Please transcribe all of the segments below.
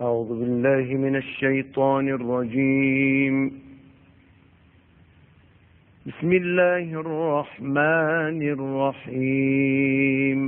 أعوذ بالله من الشيطان الرجيم. بسم الله الرحمن الرحيم.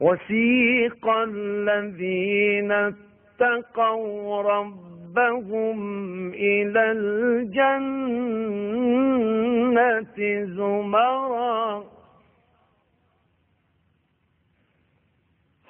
وسيق الذين اتقوا ربهم إلى الجنة زمرا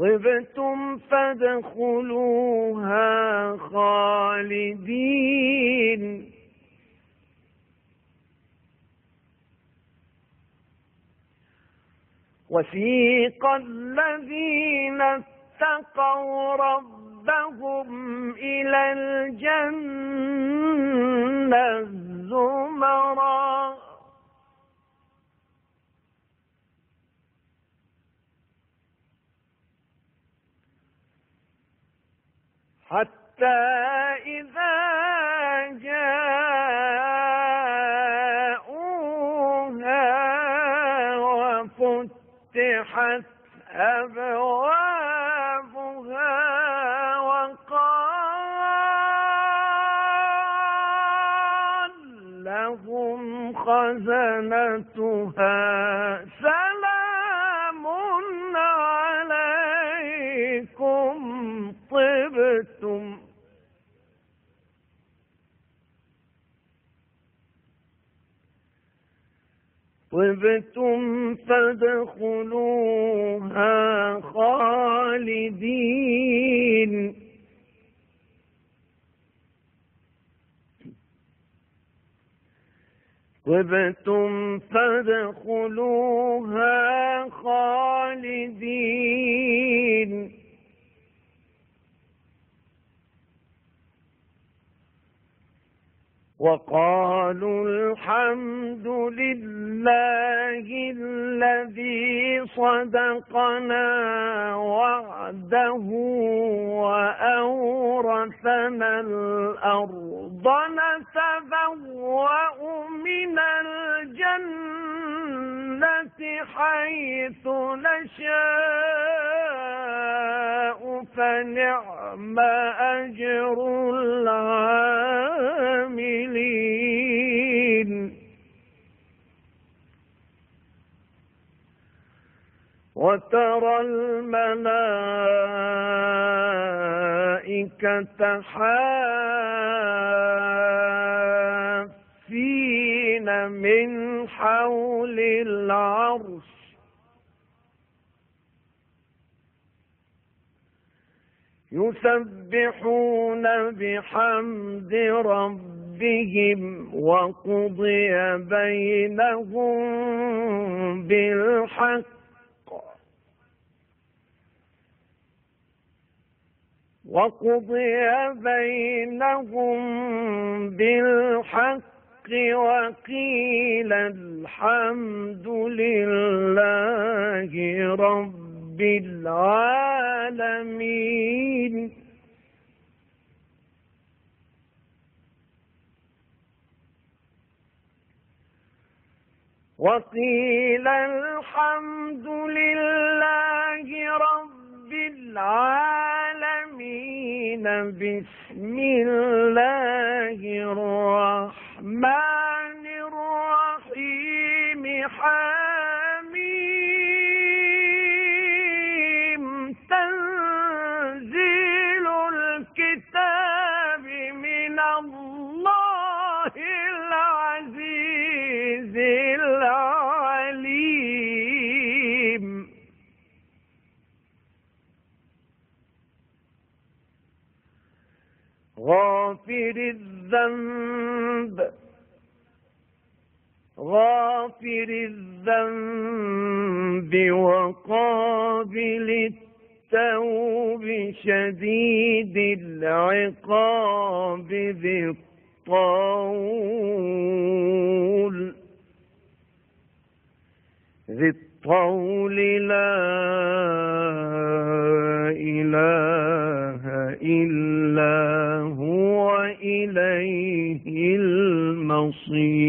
طبتم فادخلوها خالدين وسيق الذين اتقوا ربهم إلى الجنة زمرا حتى إذا فتحت أبوابها وقال لهم خزنتها سلام طبتم طبتم فادخلوها خالدين. طبتم فادخلوها خالدين. وقالوا الحمد لله الذي صدقنا وعده وأورثنا الأرض نتبوأ من الجنة حيث نشاء فنعم أجر العاملين وترى الملائكة حافين من حول العرش. يسبحون بحمد ربهم وقضي بينهم بالحق. وقضي بينهم بالحق وقيل الحمد لله رب بالعالمين وقيل الحمد لله رب العالمين. بسم الله الرحمن غافر الذنب. غافر الذنب وقابل التوب شديد العقاب ذي الطول. ذي الطول لا إله إلا هو إليه المصير.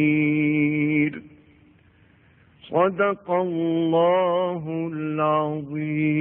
صدق الله العظيم.